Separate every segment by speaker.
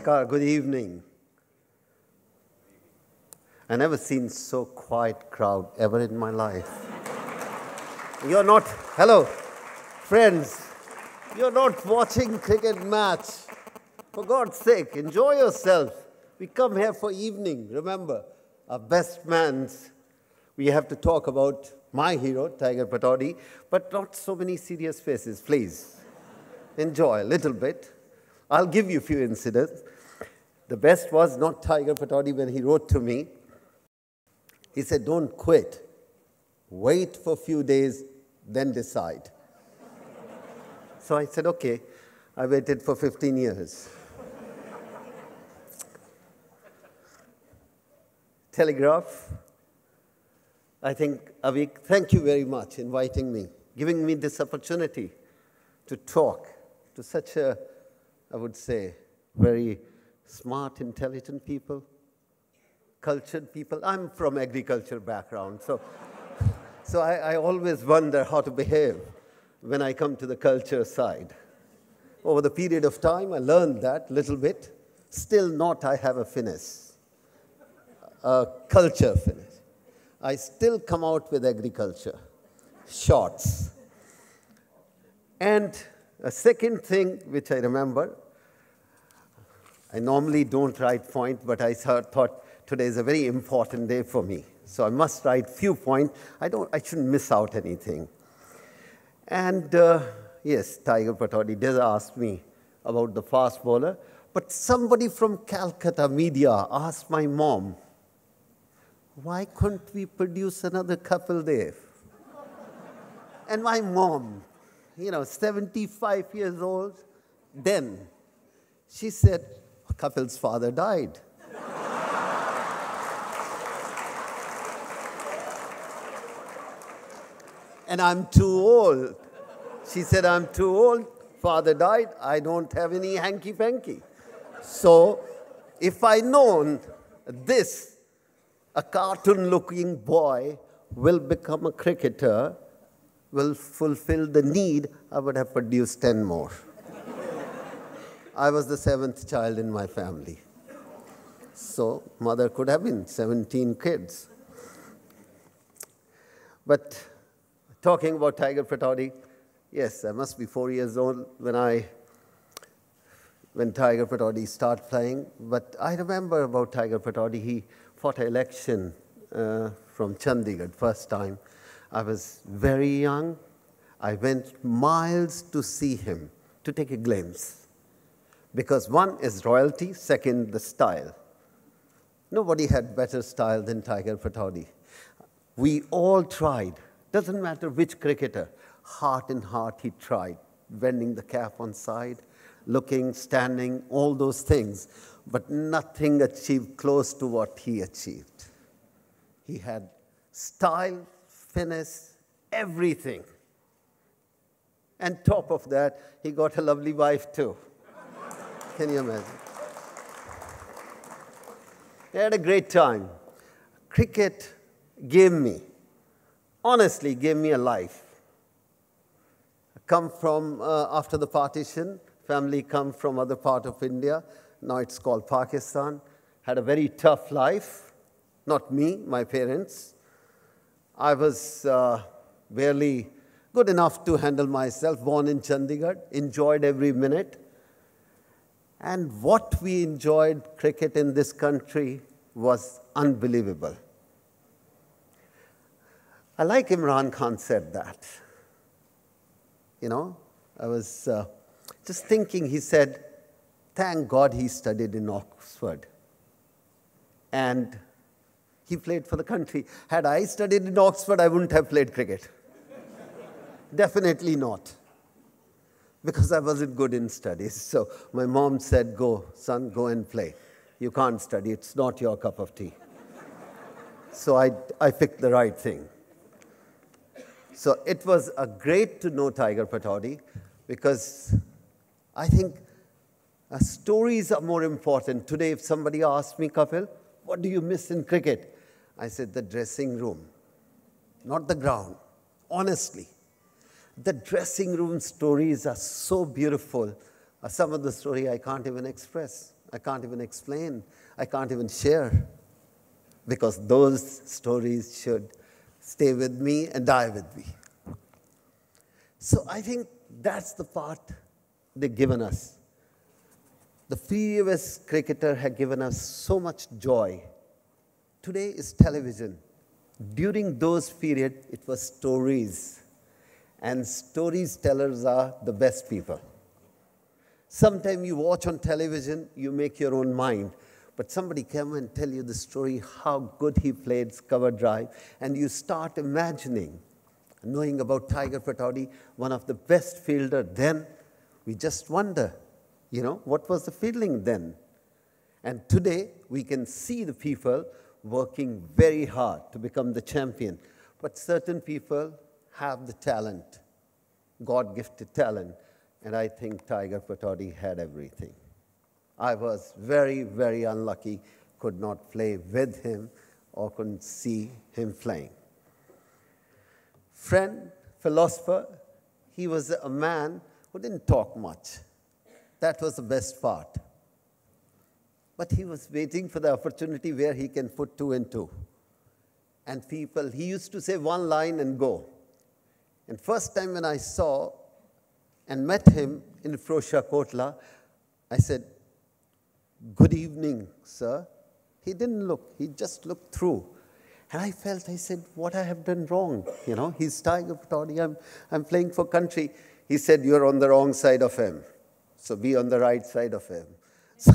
Speaker 1: Namaskar, good evening. I never seen so quiet crowd ever in my life. You're not, hello, friends, you're not watching cricket match. For God's sake, enjoy yourself. We come here for evening. Remember, our best man's, we have to talk about my hero, Tiger Pataudi, but not so many serious faces, please. Enjoy a little bit. I'll give you a few incidents. The best was not Tiger Pataudi when he wrote to me. He said, Don't quit. Wait for a few days, then decide. so I said, Okay. I waited for 15 years. Telegraph. I think, Avik, thank you very much inviting me, giving me this opportunity to talk to such a, I would say, very smart, intelligent people, cultured people. I'm from agriculture background, so, so I, I always wonder how to behave when I come to the culture side. Over the period of time, I learned that little bit. Still not I have a finesse, a culture finesse. I still come out with agriculture, shorts. And a second thing which I remember, I normally don't write point, but I thought today is a very important day for me. So I must write few points. I, don't, I shouldn't miss out anything. And uh, yes, Tiger Pataudi did ask me about the fast bowler, but somebody from Calcutta media asked my mom, why couldn't we produce another Kapil Dev? and my mom, you know, 75 years old, then she said, Kapil's father died. and I'm too old. She said, I'm too old. Father died. I don't have any hanky panky. So, if I known this a cartoon looking boy will become a cricketer, will fulfill the need, I would have produced 10 more. I was the seventh child in my family. So, mother could have been 17 kids. But talking about Tiger Pataudi, yes, I must be four years old when I when Tiger Pataudi started playing. But I remember about Tiger Pataudi, he fought an election uh, from Chandigarh first time. I was very young. I went miles to see him, to take a glimpse. Because one is royalty, second, the style. Nobody had better style than Tiger Pataudi. We all tried. Doesn't matter which cricketer, heart and heart he tried, bending the cap on side, looking, standing, all those things but nothing achieved close to what he achieved. He had style, finesse, everything. And top of that, he got a lovely wife too. Can you imagine? He had a great time. Cricket gave me, honestly, gave me a life. I come from, uh, after the partition, family come from other part of India. Now it's called Pakistan. Had a very tough life. Not me, my parents. I was uh, barely good enough to handle myself, born in Chandigarh, enjoyed every minute. And what we enjoyed cricket in this country was unbelievable. I like Imran Khan said that. You know, I was uh, just thinking, he said, Thank God he studied in Oxford. And he played for the country. Had I studied in Oxford, I wouldn't have played cricket. Definitely not. Because I wasn't good in studies. So my mom said, Go, son, go and play. You can't study, it's not your cup of tea. so I, I picked the right thing. So it was a great to know Tiger Pataudi because I think uh, stories are more important. Today, if somebody asked me, Kapil, what do you miss in cricket? I said, the dressing room, not the ground. Honestly, the dressing room stories are so beautiful. Uh, some of the story I can't even express. I can't even explain. I can't even share because those stories should stay with me and die with me. So I think that's the part they've given us. The previous cricketer had given us so much joy. Today is television. During those period, it was stories. And stories tellers are the best people. Sometimes you watch on television, you make your own mind. But somebody come and tell you the story, how good he played cover drive, and you start imagining, knowing about Tiger Pataudi, one of the best fielder then, we just wonder, you know, what was the feeling then? And today, we can see the people working very hard to become the champion. But certain people have the talent, God gifted talent. And I think Tiger Pataudi had everything. I was very, very unlucky, could not play with him or couldn't see him playing. Friend, philosopher, he was a man who didn't talk much. That was the best part. But he was waiting for the opportunity where he can put two and two. And people, he used to say one line and go. And first time when I saw and met him in Firozshah Kotla, I said, Good evening, sir. He didn't look, he just looked through. And I felt, I said, what I have done wrong. You know, he's Tiger Pataudi, I'm, I'm playing for country. He said, you're on the wrong side of him. So be on the right side of him. So,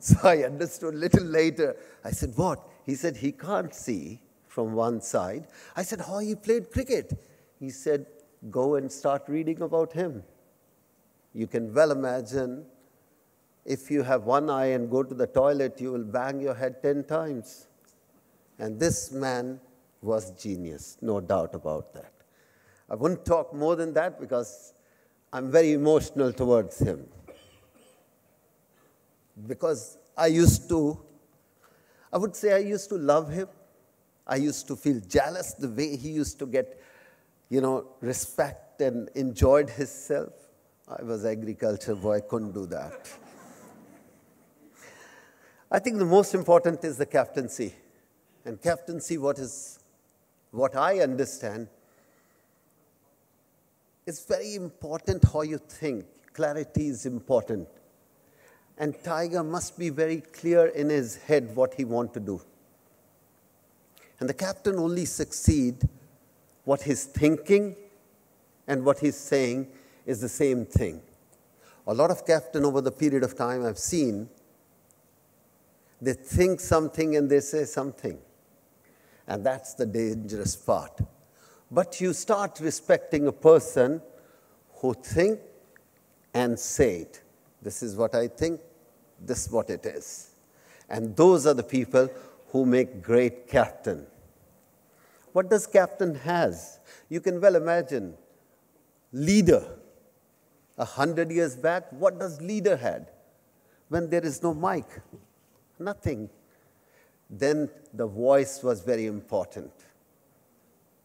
Speaker 1: so I understood a little later. I said, what? He said, he can't see from one side. I said, how he played cricket? He said, go and start reading about him. You can well imagine if you have one eye and go to the toilet, you will bang your head 10 times. And this man was genius, no doubt about that. I wouldn't talk more than that because I'm very emotional towards him. Because I used to, I would say I used to love him. I used to feel jealous the way he used to get, you know, respect and enjoyed himself. I was agriculture boy, couldn't do that. I think the most important is the captaincy. And captaincy, what is what I understand, it's very important how you think. Clarity is important. And Tiger must be very clear in his head what he wants to do. And the captain only succeed what he's thinking and what he's saying is the same thing. A lot of captain over the period of time I've seen they think something and they say something. And that's the dangerous part. But you start respecting a person who think and say it. This is what I think, this is what it is. And those are the people who make great captain. What does captain has? You can well imagine. Leader. A hundred years back, what does leader had? When there is no mic, Nothing. Then the voice was very important.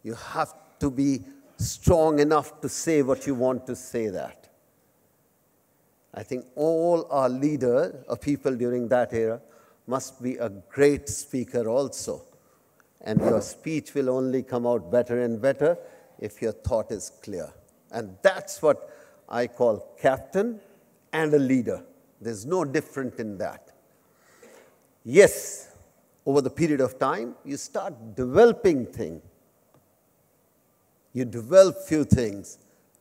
Speaker 1: You have to be strong enough to say what you want to say that. I think all our leader, or people during that era must be a great speaker also. And your speech will only come out better and better if your thought is clear. And that's what I call captain and a leader. There's no different in that. Yes, over the period of time, you start developing things. You develop few things.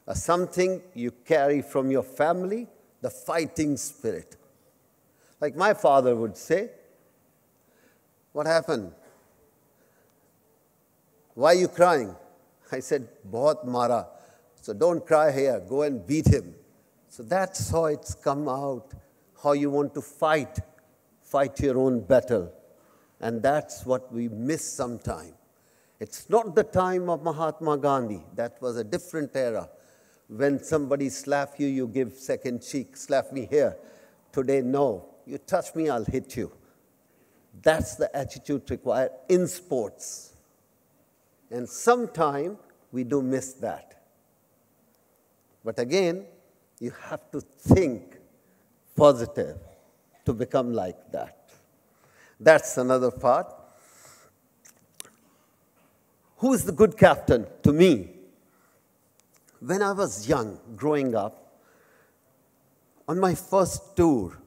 Speaker 1: Uh, something you carry from your family, the fighting spirit. Like my father would say, What happened? Why are you crying? I said, Bahut mara. So don't cry here, go and beat him. So that's how it's come out, how you want to fight fight your own battle. And that's what we miss sometime. It's not the time of Mahatma Gandhi. That was a different era. When somebody slap you, you give second cheek, slap me here. Today, no. You touch me, I'll hit you. That's the attitude required in sports. And sometime we do miss that. But again, you have to think positive to become like that. That's another part. Who is the good captain? To me, when I was young, growing up, on my first tour,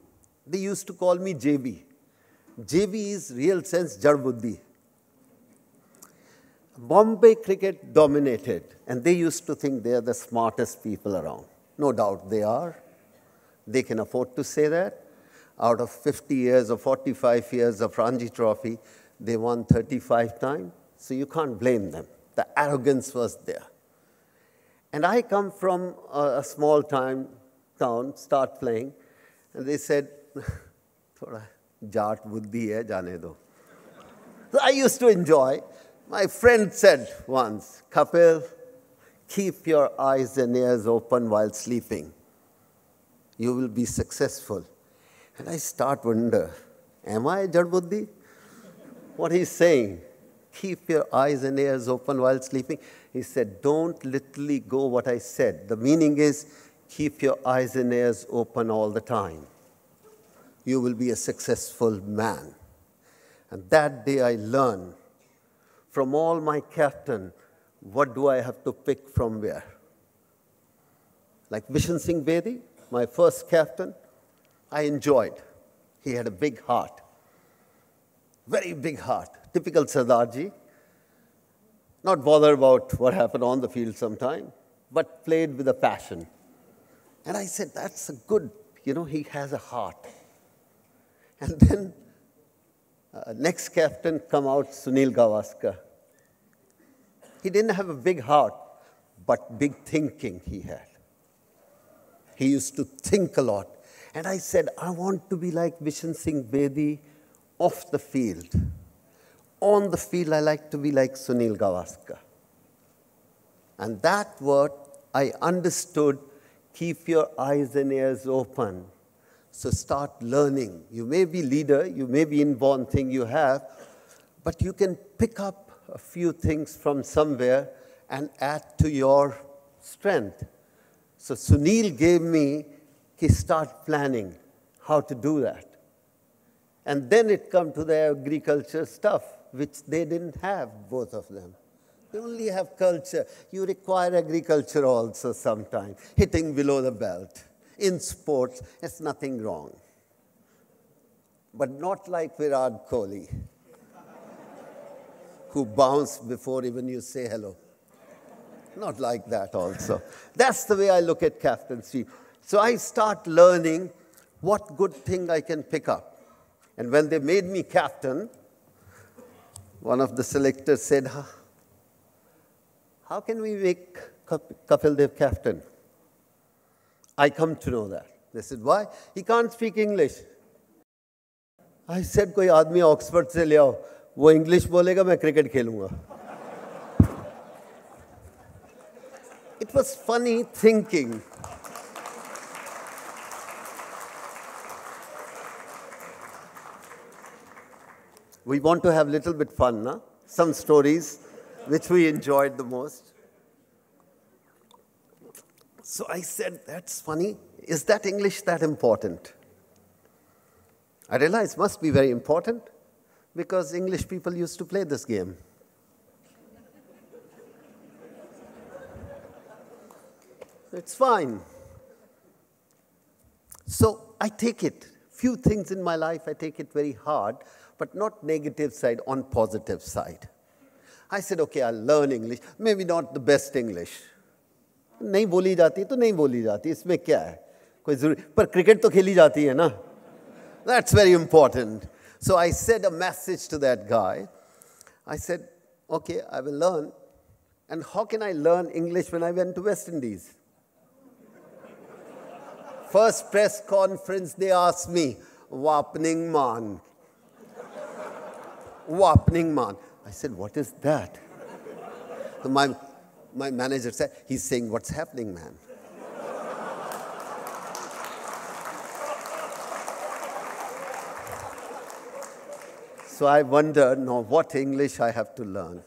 Speaker 1: they used to call me JB. JB is real sense Jarbuddhi. Bombay cricket dominated, and they used to think they are the smartest people around. No doubt they are. They can afford to say that. Out of 50 years or 45 years of Ranji Trophy, they won 35 times. So you can't blame them. The arrogance was there. And I come from a, a small time town, start playing, and they said, thoda jaat buddhi hai, jane do. So I used to enjoy. My friend said once, Kapil, keep your eyes and ears open while sleeping. You will be successful. And I start wonder, am I Jadbuddhi? What he's saying, keep your eyes and ears open while sleeping. He said, don't literally go what I said. The meaning is, keep your eyes and ears open all the time. You will be a successful man. And that day I learned from all my captain, what do I have to pick from where? Like Bishan Singh Bedi, my first captain, I enjoyed. He had a big heart, very big heart, typical Sardarji. Not bother about what happened on the field sometime, but played with a passion. And I said, that's a good, you know, he has a heart. And then uh, next captain come out, Sunil Gavaskar. He didn't have a big heart, but big thinking he had. He used to think a lot. And I said, I want to be like Bishan Singh Bedi off the field. On the field, I like to be like Sunil Gavaskar. And that word I understood keep your eyes and ears open. So start learning. You may be leader, you may be inborn thing you have, but you can pick up a few things from somewhere and add to your strength. So Sunil gave me he start planning how to do that. And then it come to the agriculture stuff, which they didn't have, both of them. They only have culture. You require agriculture also sometimes, hitting below the belt. In sports, there's nothing wrong. But not like Virat Kohli, who bounced before even you say hello. Not like that also. That's the way I look at captaincy. So I start learning what good thing I can pick up. And when they made me captain, one of the selectors said, How can we make Kapil Dev captain? I come to know that. They said, Why? He can't speak English. I said, कोई आदमी Oxford से ले आओ वो English बोलेगा मैं cricket खेलूंगा It was funny thinking we want to have a little bit fun, no? some stories which we enjoyed the most. So I said, That's funny. Is that English that important? I realized must be very important because English people used to play this game. It's fine. So I take it. Few things in my life I take it very hard but not negative side, on positive side. I said, okay, I'll learn English, maybe not the best English. नहीं बोली जाती तो नहीं बोली जाती इसमें क्या है कोई जरूरी पर क्रिकेट तो खेली जाती है ना That's very important. so I said a message to that guy. I said, okay, I will learn. And how can I learn English when I went to West Indies? First press conference, they asked me, Wapning man, opening man. I said, What is that? So my, my manager said, He's saying, What's happening, man? So I wonder now what English I have to learn.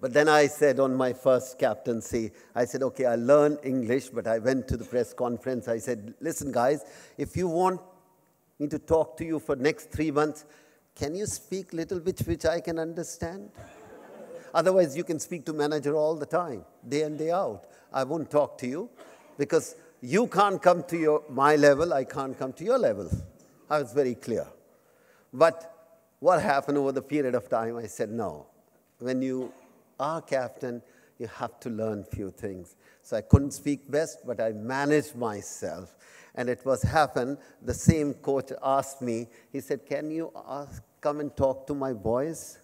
Speaker 1: But then I said on my first captaincy, I said, okay, I learn English, but I went to the press conference. I said, listen, guys, if you want me to talk to you for next three months, can you speak little bit which I can understand? Otherwise, you can speak to manager all the time, day in, day out. I won't talk to you because you can't come to your, my level, I can't come to your level. I was very clear. But what happened over the period of time? I said, no. When you are captain, you have to learn a few things. So I couldn't speak best, but I managed myself. And it was happened, the same coach asked me, he said, can you ask, come and talk to my boys?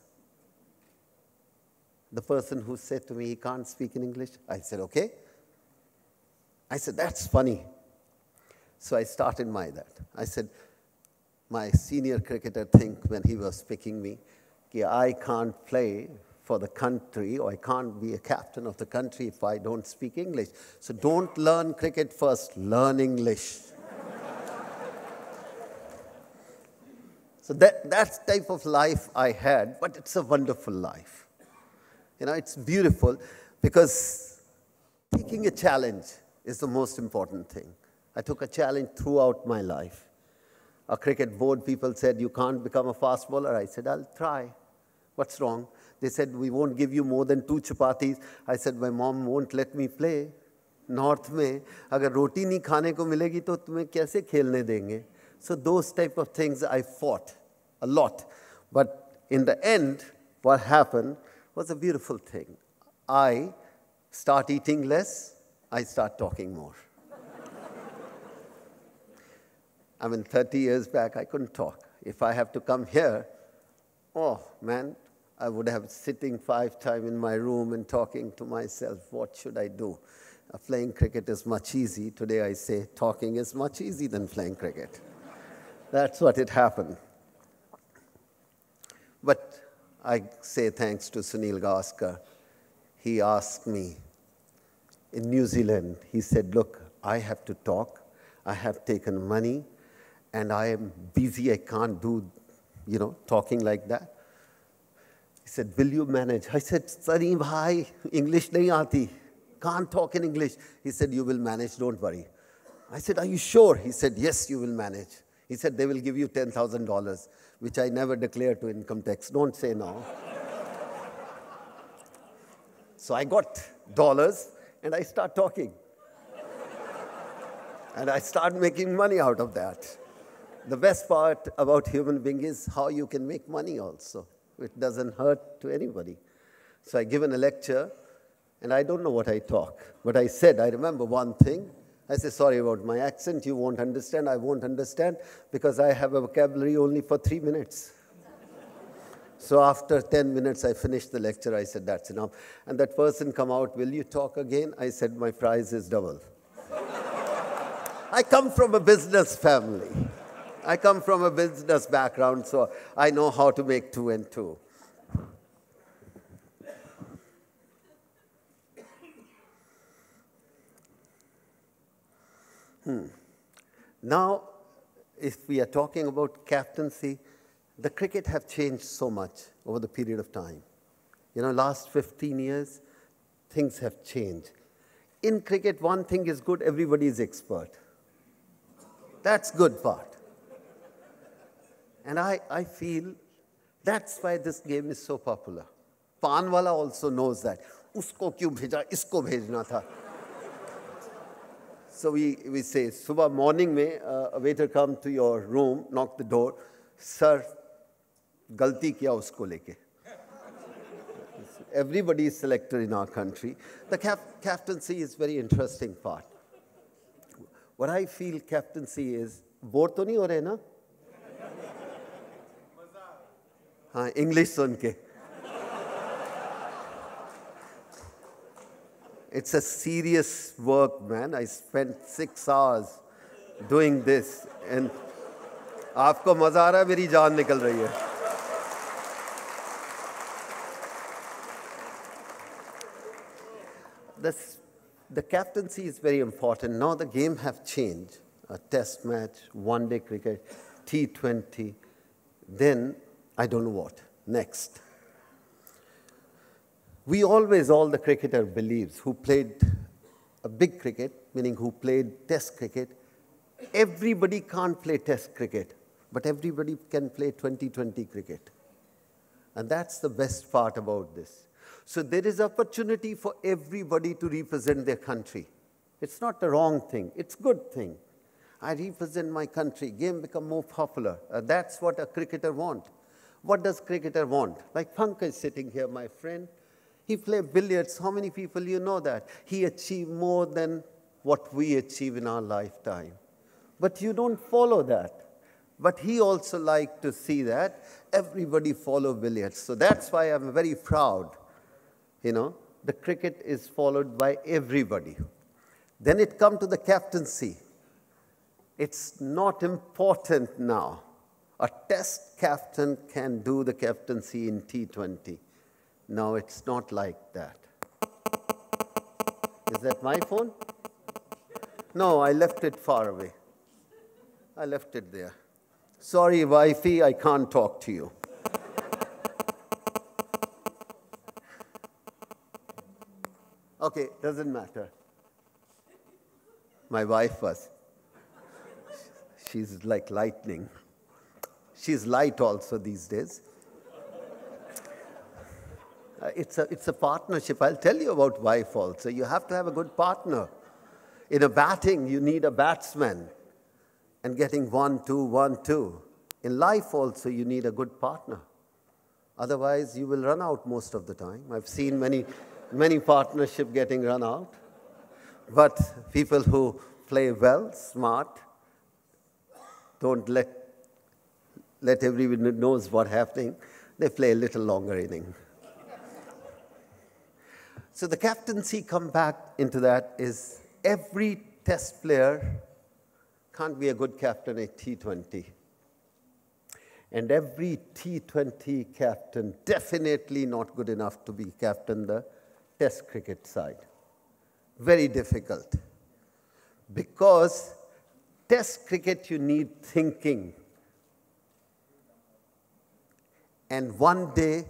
Speaker 1: The person who said to me, he can't speak in English. I said, okay. I said, that's funny. So I started my that. I said, my senior cricketer think when he was picking me, I can't play for the country or I can't be a captain of the country if I don't speak English. So don't learn cricket first, learn English. so that, that's type of life I had, but it's a wonderful life. You know, it's beautiful because taking a challenge is the most important thing. I took a challenge throughout my life A cricket board people said, you can't become a fast bowler. I said, I'll try. What's wrong? They said, we won't give you more than two chapatis. I said, my mom won't let me play. North में अगर रोटी नहीं खाने को मिलेगी तो तुम्हें कैसे खेलने देंगे So those type of things I fought a lot. But in the end, what happened was a beautiful thing. I start eating less, I start talking more. I mean, 30 years back, I couldn't talk. If I have to come here, oh man, I would have sitting five times in my room and talking to myself, what should I do? Uh, playing cricket is much easy. Today I say talking is much easier than playing cricket. That's what it happened. But I say thanks to Sunil Gavaskar. He asked me in New Zealand, he said, Look, I have to talk. I have taken money and I am busy. I can't do, you know, talking like that. He said, Will you manage? I said, Sari bhai, English nahi aati. Can't talk in English. He said, You will manage, don't worry. I said, Are you sure? He said, Yes, you will manage. He said, They will give you $10,000, which I never declared to income tax. Don't say no. so I got dollars and I start talking. and I start making money out of that. The best part about human being is how you can make money also. It doesn't hurt to anybody. So I given a lecture, and I don't know what I talk, but I said, I remember one thing. I said, sorry about my accent, you won't understand, I won't understand, because I have a vocabulary only for three minutes. so after 10 minutes, I finished the lecture, I said, that's enough. And that person come out, will you talk again? I said, my price is double. I come from a business family. I come from a business background, so I know how to make two and two. Hmm. Now, if we are talking about captaincy, the cricket have changed so much over the period of time. You know, last 15 years, things have changed. In cricket, one thing is good, everybody is expert. That's good part. And I, I feel that's why this game is so popular. Panwala also knows that. Usko kyun bheja, isko bhejna tha. So we, we say, Subah morning mein, uh, a waiter come to your room, knock the door, sir, galti kiya usko leke. Everybody is selected in our country. The cap captaincy is very interesting part. What I feel captaincy is, bore तो नहीं हो रहे ना हाँ English सुन के। It's a serious work man I spend six hours doing this and आपको मज़ा आ रहा है, मेरी जान निकल रही है। Thus the captaincy is very important now the game have change a test match one day cricket T twenty then I don't know what. Next. We always, all the cricketer believes who played a big cricket, meaning who played test cricket, everybody can't play test cricket, but everybody can play 2020 cricket. And that's the best part about this. So there is opportunity for everybody to represent their country. It's not the wrong thing, it's good thing. I represent my country, game become more popular. Uh, that's what a cricketer want. What does cricketer want? Like Pankaj is sitting here, my friend. He played billiards. How many people you know that? He achieved more than what we achieve in our lifetime. But you don't follow that. But he also liked to see that everybody follow billiards. So that's why I'm very proud. You know, the cricket is followed by everybody. Then it come to the captaincy. It's not important now. A test captain can do the captaincy in T20. Now it's not like that. Is that my phone? No, I left it far away. I left it there. Sorry, wifey, I can't talk to you. Okay, doesn't matter. My wife was. She's like lightning. She's light also these days. Uh, it's, a, it's a partnership. I'll tell you about wife also. You have to have a good partner. In a batting, you need a batsman and getting one, two, one, two. In life also, you need a good partner. Otherwise, you will run out most of the time. I've seen many, many partnership getting run out. But people who play well, smart, don't let, let everyone knows what's happening. They play a little longer inning. so the captaincy come back into that is every test player can't be a good captain at T20. And every T20 captain definitely not good enough to be captain the test cricket side. Very difficult. Because test cricket you need thinking. And one day,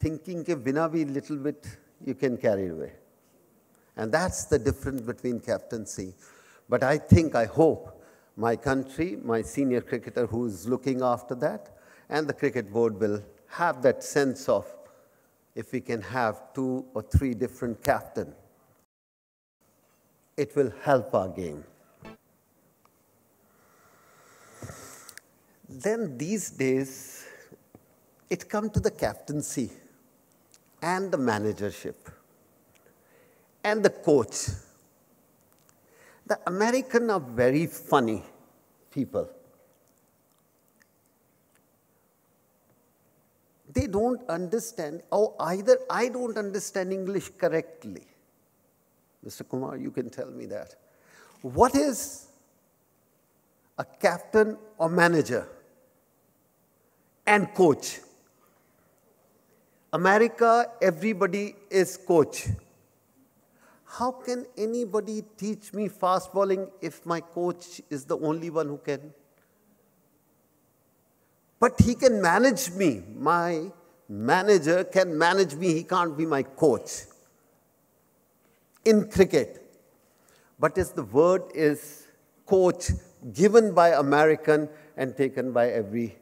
Speaker 1: thinking ke bina bhi little bit you can carry away. And that's the difference between captaincy. But I think, I hope, my country, my senior cricketer who is looking after that, and the cricket board will have that sense of if we can have two or three different captain, it will help our game. Then these days, it come to the captaincy and the managership and the coach. The American are very funny people. They don't understand, or either I don't understand English correctly. Mr. Kumar, you can tell me that. What is a captain or manager and coach? America, everybody is coach. How can anybody teach me fast bowling if my coach is the only one who can? But he can manage me. My manager can manage me. He can't be my coach. In cricket. But as the word is coach given by American and taken by every,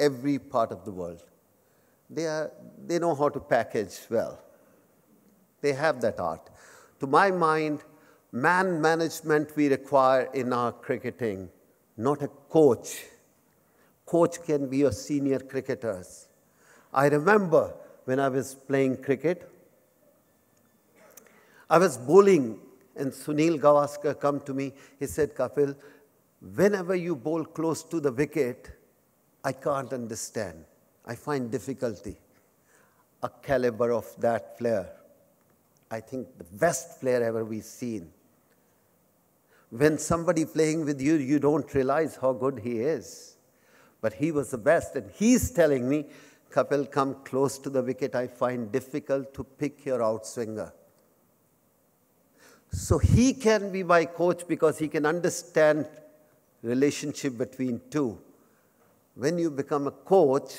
Speaker 1: every part of the world. They, are, they know how to package well. They have that art. To my mind, man management we require in our cricketing, not a coach. Coach can be your senior cricketers. I remember when I was playing cricket, I was bowling and Sunil Gavaskar come to me. He said, Kapil, whenever you bowl close to the wicket, I can't understand. I find difficulty. A caliber of that player. I think, the best player ever we've seen. When somebody playing with you, you don't realize how good he is. But he was the best. And he's telling me, Kapil, come close to the wicket. I find difficult to pick your outswinger. So he can be my coach because he can understand relationship between two. When you become a coach,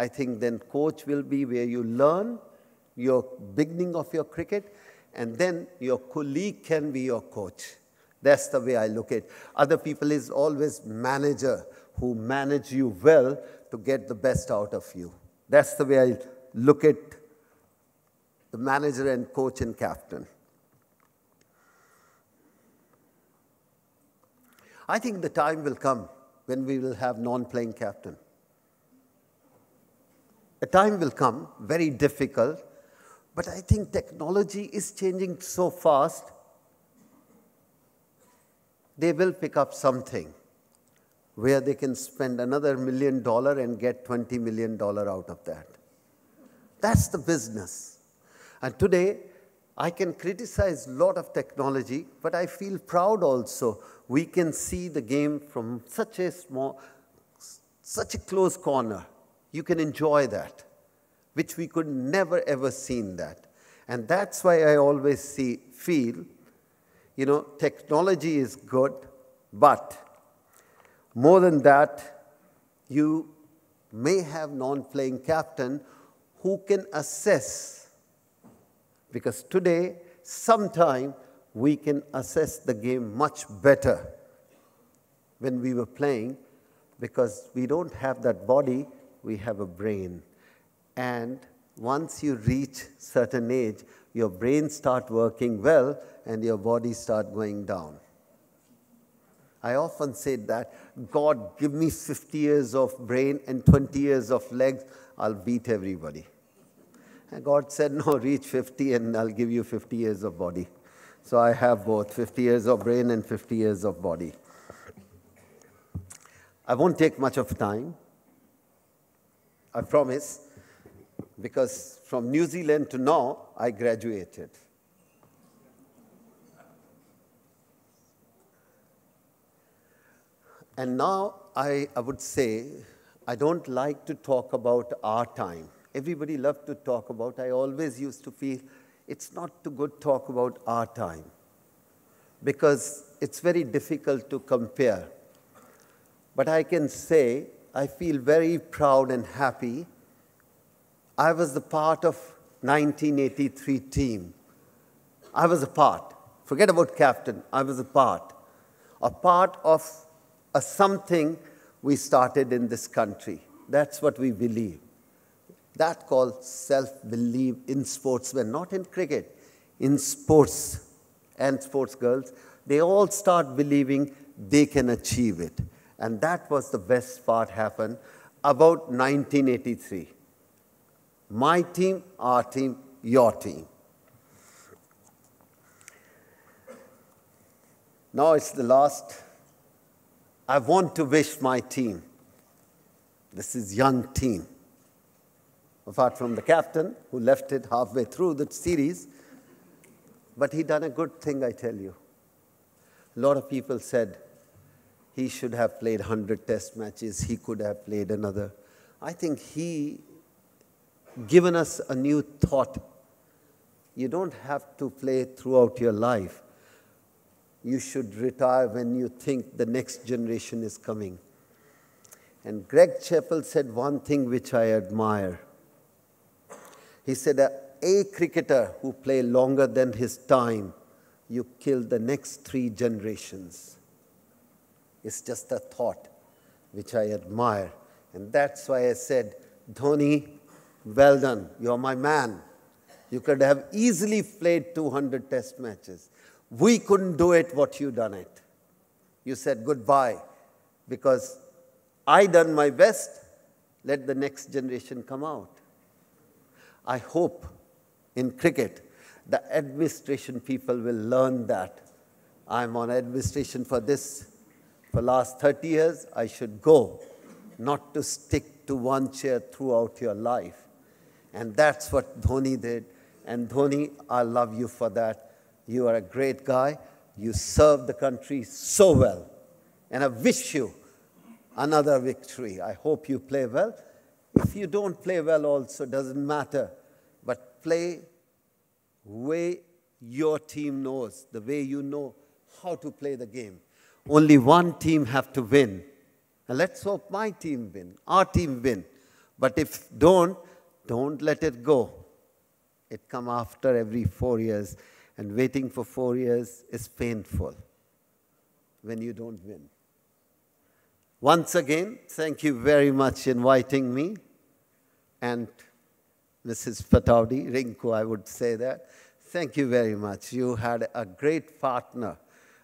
Speaker 1: I think then coach will be where you learn your beginning of your cricket, and then your colleague can be your coach. That's the way I look at it. Other people is always manager who manage you well to get the best out of you. That's the way I look at the manager and coach and captain. I think the time will come when we will have non playing captain. A time will come, very difficult, but I think technology is changing so fast, they will pick up something where they can spend another million dollar and get 20 million dollar out of that. That's the business. And today, I can criticize a lot of technology, but I feel proud also. We can see the game from such a small, such a close corner. You can enjoy that, which we could never ever seen that. And that's why I always see, feel, you know, technology is good, but more than that, you may have non-playing captain who can assess. Because today, sometime we can assess the game much better when we were playing because we don't have that body, we have a brain. And once you reach certain age, your brain start working well and your body start going down. I often said that, God, give me 50 years of brain and 20 years of legs, I'll beat everybody. And God said, no, reach 50 and I'll give you 50 years of body. So I have both 50 years of brain and 50 years of body. I won't take much of time. I promise, because from New Zealand to now, I graduated. And now I, I would say, I don't like to talk about our time. Everybody loves to talk about. I always used to feel it's not too good talk about our time because it's very difficult to compare. But I can say I feel very proud and happy. I was the part of 1983 team. I was a part. Forget about captain. I was a part. A part of a something we started in this country. That's what we believe. That called self-belief in sportsmen, not in cricket, in sports and sports girls. They all start believing they can achieve it. And that was the best part happened about 1983. My team, our team, your team. Now it's the last I want to wish my team, this is young team, apart from the captain who left it halfway through the series, but he done a good thing, I tell you. A lot of people said he should have played 100 test matches, he could have played another. I think he given us a new thought. You don't have to play throughout your life you should retire when you think the next generation is coming. And Greg Chappell said one thing which I admire. He said, a cricketer who play longer than his time, you kill the next three generations. It's just a thought which I admire. And that's why I said, Dhoni, well done. You're my man. You could have easily played 200 test matches. We couldn't do it what you done it. You said goodbye because I done my best. Let the next generation come out. I hope in cricket the administration people will learn that. I'm on administration for this for last 30 years. I should go, not to stick to one chair throughout your life. And that's what Dhoni did. And Dhoni, I love you for that. You are a great guy. You serve the country so well. And I wish you another victory. I hope you play well. If you don't play well, also doesn't matter. But play the way your team knows, the way you know how to play the game. Only one team have to win. And let's hope my team win, our team win. But if don't, don't let it go. It come after every four years, and waiting for four years is painful when you don't win. Once again, thank you very much inviting me and Mrs. Pataudi, Rinku, I would say that. Thank you very much. You had a great partner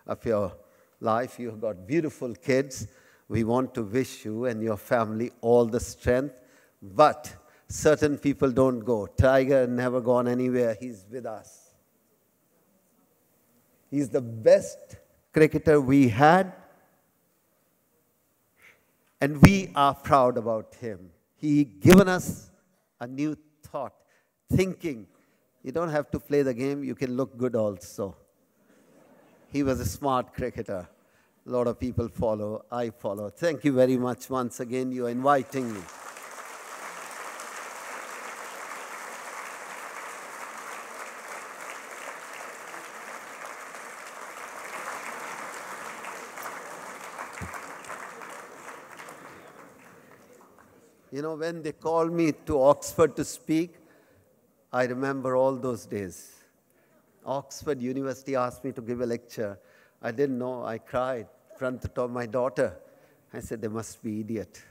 Speaker 1: of your life. You have got beautiful kids. We want to wish you and your family all the strength. But certain people don't go. Tiger never gone anywhere. He's with us. He's the best cricketer we had. And we are proud about him. He given us a new thought, thinking. You don't have to play the game, you can look good also. He was a smart cricketer. A lot of people follow, I follow. Thank you very much once again. You're inviting me. You know, when they called me to Oxford to speak, I remember all those days. Oxford University asked me to give a lecture. I didn't know. I cried in front of my daughter. I said, they must be idiot.